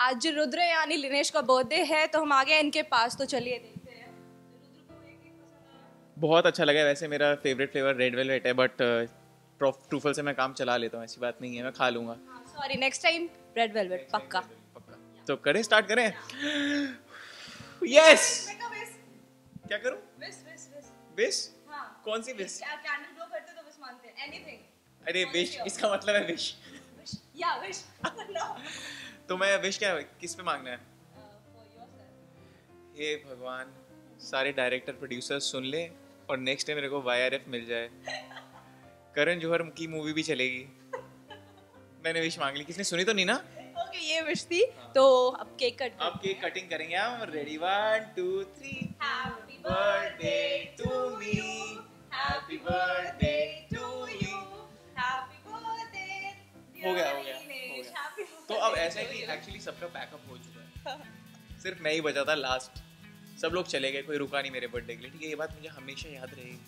आज रुद्र यानी लिनेश का बर्थडे है तो हम आ गए इनके पास तो चलिए देखते हैं। बहुत अच्छा लगा वैसे मेरा फेवरेट फ्लेवर रेड वेलवेट है बट ट्रूफल से मैं काम चला लेता हूँ ऐसी बात नहीं है मैं खा लूँगा। Sorry next time red velvet पक्का। तो करें स्टार्ट करें। यस क्या करूँ? विश विश विश विश हाँ। कौन सी विश कैंडल ब्लो करते तो विश मानते हैं। एनीथिंग अरे विश इसका मतलब है विश विश या विश नो तो मैं विश क्या किस पे मांगना है? योरसेल्फ हे भगवान सारे डायरेक्टर प्रोड्यूसर सुन ले और नेक्स्ट टाइम मेरे को वाईआरएफ मिल जाए। करण जौहर की मूवी भी चलेगी। मैंने विश मांग ली। किसने? सुनी तो नहीं ना? ओके ये विश थी। तो अब केक कट अब केक कटिंग करेंगे। हम ready one two three happy birthday अब ऐसा है कि एक्चुअली सबका पैकअप हो चुका है। सिर्फ़ मैं ही बचा था लास्ट सब लोग चले गए कोई रुका नहीं मेरे बर्थडे के लिए। ठीक है ये बात मुझे हमेशा याद रहेगी।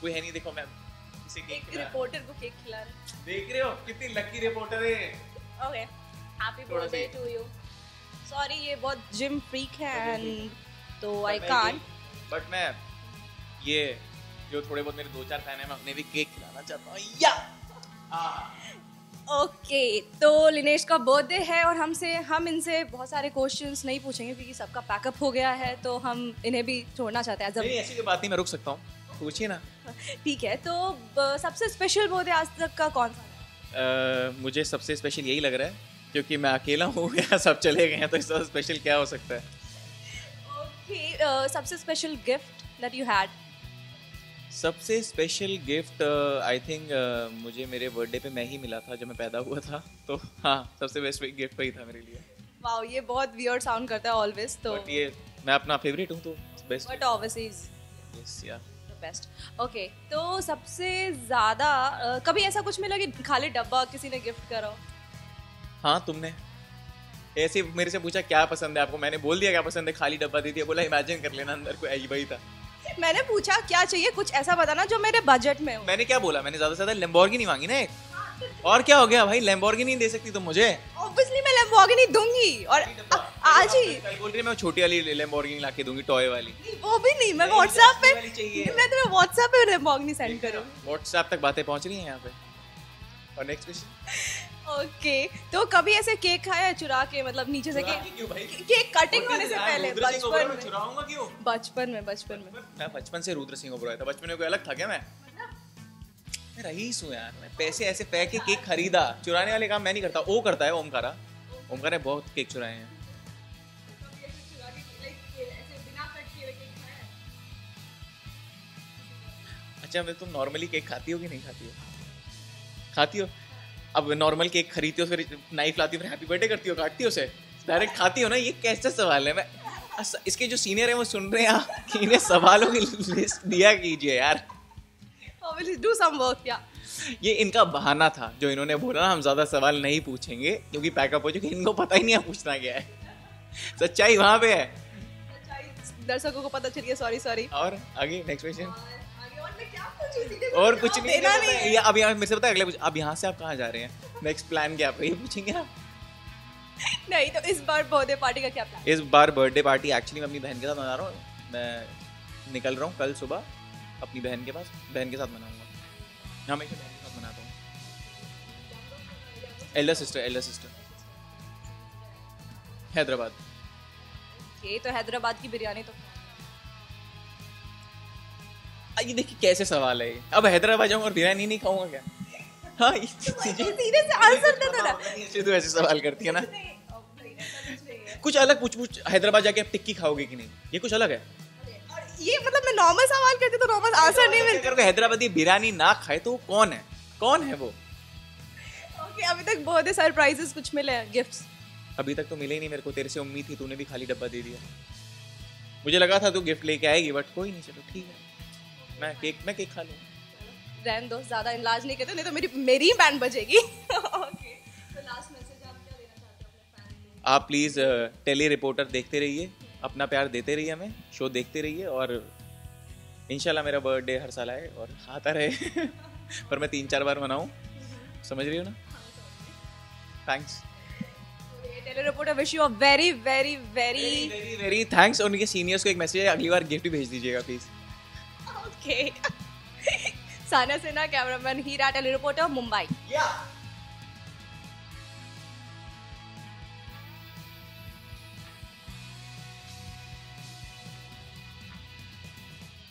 कोई है नहीं देखो मैं किसी केक एक रिपोर्टर को केक खिला रहे देख रहे हो कितनी लकी रिपोर्टर है okay happy birthday to you sorry ये बहुत जिम फ्रीक है एंड तो आई कांट बट मैं ये जो थोड़े बहुत मेरे दो चार फ़ैन है मैं उन्हें भी केक खिलाना चाहता हूँ। या! ओके तो लिनेश का बर्थडे है और हमसे हम इनसे बहुत सारे क्वेश्चंस नहीं पूछेंगे क्योंकि सबका पैकअप हो गया है तो हम इन्हें भी छोड़ना चाहते हैं नहीं ऐसी कोई बात नहीं मैं रुक सकता हूँ। पूछिए ना। ठीक है तो सबसे स्पेशल बर्थडे आज तक का कौन सा है? मुझे सबसे स्पेशल यही लग रहा है क्योंकि मैं अकेला हूँ या सब चले गए हैं तो इससे स्पेशल क्या हो सकता है? ओके सबसे special gift that you had सबसे स्पेशल गिफ्ट आई थिंक मुझे मेरे बर्थडे पे मैं ही मिला था जब मैं पैदा हुआ था। तो हाँ सबसे बेस्ट गिफ्ट वही था मेरे लिए। वाओ ये बहुत वियर्ड साउंड करता है ऑलवेज तो बट ये मैं अपना फेवरेट हूँ तो बेस्ट बट इज़ यस या बेस्ट ओके तो सबसे ज़्यादा अ, कभी ऐसा कुछ मिला कि खाली डब्बा किसी ने गिफ्ट करा हो? तुमने। ऐसे मेरे से पूछा क्या पसंद है आपको? मैंने बोल दिया क्या पसंद है? खाली डब्बा दे दिया बोला इमेजिन कर लेना अंदर कोई वही था। मैंने पूछा क्या चाहिए? कुछ ऐसा बताना जो मेरे बजट में हो। मैंने क्या बोला? मैंने ज़्यादा से ज़्यादा लेम्बोर्गिनी मांगी ना एक। और क्या हो गया भाई? लेम्बोर्गिनी दे सकती तुम मुझे। ऑब्वियसली मैं लैम्बोर्गिनी दूँगी। और आज ही। बोल रही मैं छोटी वाली लेम्बोर्गिनी ला के दूँगी टॉय वाली। वो भी नहीं मैं व्हाट्सएप पे मैं तुम्हें व्हाट्सएप पे लैम्बोर्गिनी सेंड करूँगी। व्हाट्सएप तक बातें पहुँच रही हैं यहाँ पे। और नेक्स्ट क्वेश्चन ओके। तो कभी ऐसे केक खाया चुरा के मतलब नीचे से केक केक कटिंग होने से पहले बचपन में। चुराऊँगा क्यों? बचपन में बचपन में। मैं बचपन से रुद्र सिंह ओबरॉय था बचपन में कोई अलग था क्या मैं? मैं रईस हूँ यार मैं पैसे ऐसे फेंक के केक खरीदा चुराने वाले काम मैं नहीं करता वो करता है ओमकारा। ओमकारा ने बहुत केक चुराए हैं। अच्छा मैं तुम नॉर्मली केक खाती हो कि नहीं खाती हो? खाती हो? अब नॉर्मल केक खरीदती हो फिर नाइफ लाती हो फिर हैप्पी बर्थडे करती हो काटती हो उसे। डायरेक्ट खाती हो ना ये कैसा सवाल है? मैं इसके जो सीनियर है वो सुन रहे हैं आप इन्हें सवालों की लिस्ट दिया कीजिए यार। Do some work yeah. ये इनका बहाना था जो इन्होंने बोला ना हम ज़्यादा सवाल नहीं पूछेंगे क्योंकि पैकअप हो चुके इनको पता ही नहीं है पूछना क्या है। सच्चाई वहाँ पे है। दर्शकों को पता चल गया सॉरी सॉरी और आगे नेक्स्ट क्वेश्चन और कुछ नहीं देना नहीं अब यहाँ मेरे से पता अगले अब यहाँ से आप कहाँ जा रहे हैं? नेक्स्ट प्लान क्या है ये पूछेंगे आप नहीं तो इस बार बर्थडे पार्टी का क्या प्लान इस बार बर्थडे पार्टी एक्चुअली मैं अपनी बहन के साथ मना रहा हूँ। मैं निकल रहा हूँ कल सुबह अपनी बहन के पास बहन के साथ मनाऊँगा। हमेशा बहन के साथ मनाता हूँ। Elder sister elder sister Hyderabad. Okay तो हैदराबाद की बिरयानी तो ये देखिए कैसे सवाल है अब हैदराबाद जाऊँगा और बिरयानी नहीं खाऊँगा क्या? हाँ दो ना ऐसे तो ऐसे सवाल करती है ना। कुछ है। अलग पूछ पूछ हैदराबाद जाके आप टिक्की खाओगे कि नहीं? ये कुछ अलग है। ये मतलब मैं नॉर्मल सवाल करती तो नॉर्मल आंसर नहीं मिलता। अगर हैदराबादी बिरयानी ना खाए तो कौन है? कौन है वो? ओके अभी तक बर्थडे सरप्राइजेस कुछ मिले हैं गिफ्ट्स अभी तक तो मिले ही नहीं मेरे को तेरे से उम्मीद थी तूने भी खाली डब्बा दे दिया। मुझे लगा था तू गिफ्ट लेके आएगी बट कोई नहीं चलो ठीक है। मैं केक मैं केक खा लूँ। रहन दो ज़्यादा इलाज नहीं करते नहीं तो मेरी मेरी ही बैंड बजेगी। ओके तो लास्ट मैसेज आप क्या देना चाहते हो आप प्लीज़ टेली रिपोर्टर देखते रहिए अपना प्यार देते रहिए हमें शो देखते रहिए और इनशाला मेरा बर्थडे हर साल आए और आता रहे। पर मैं तीन चार बार मनाऊँ। समझ रही हो ना? Thanks tele reporter wish you a very very very very thanks उनके सीनियर्स को एक मैसेज अगली बार गिफ्ट भेज दीजिएगा please okay. Sana Sinha, cameraman here at Ellie Reporter, Mumbai. Yeah.